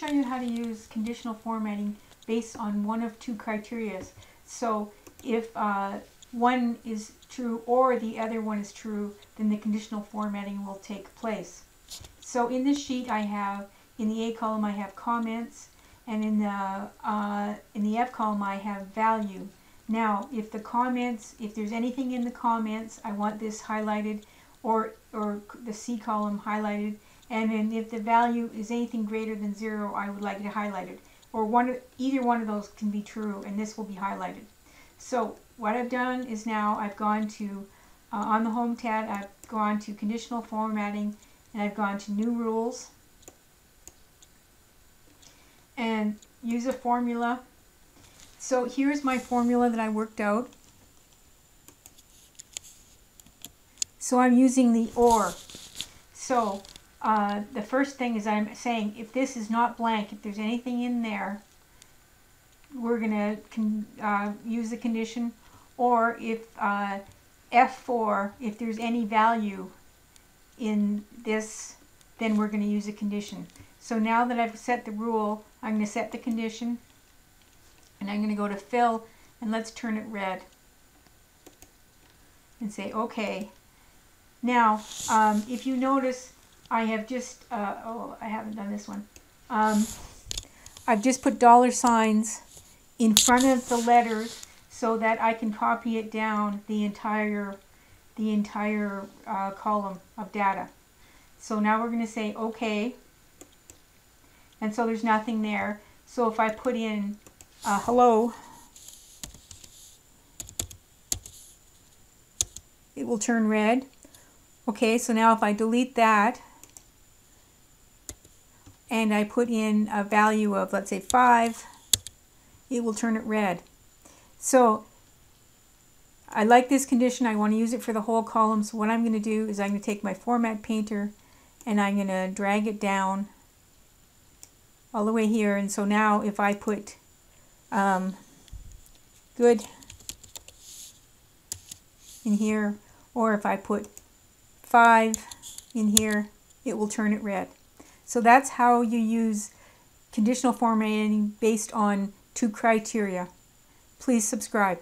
show you how to use conditional formatting based on one of two criteria. So if uh, one is true or the other one is true, then the conditional formatting will take place. So in this sheet I have, in the A column I have comments, and in the, uh, in the F column I have value. Now, if the comments, if there's anything in the comments, I want this highlighted, or, or the C column highlighted, and then if the value is anything greater than zero, I would like it highlighted. Or one, either one of those can be true, and this will be highlighted. So what I've done is now I've gone to, uh, on the Home tab, I've gone to Conditional Formatting, and I've gone to New Rules, and use a formula. So here's my formula that I worked out. So I'm using the OR. So uh, the first thing is I'm saying if this is not blank, if there's anything in there, we're going to uh, use the condition. Or if uh, F4, if there's any value in this, then we're going to use a condition. So now that I've set the rule, I'm going to set the condition. And I'm going to go to fill and let's turn it red. And say OK. Now, um, if you notice, I have just, uh, oh, I haven't done this one. Um, I've just put dollar signs in front of the letters so that I can copy it down the entire, the entire uh, column of data. So now we're going to say OK. And so there's nothing there. So if I put in uh, hello, it will turn red. Okay, so now if I delete that, and I put in a value of, let's say, 5, it will turn it red. So I like this condition. I want to use it for the whole column. So what I'm going to do is I'm going to take my Format Painter and I'm going to drag it down all the way here. And so now if I put um, good in here, or if I put 5 in here, it will turn it red. So that's how you use conditional formatting based on two criteria. Please subscribe.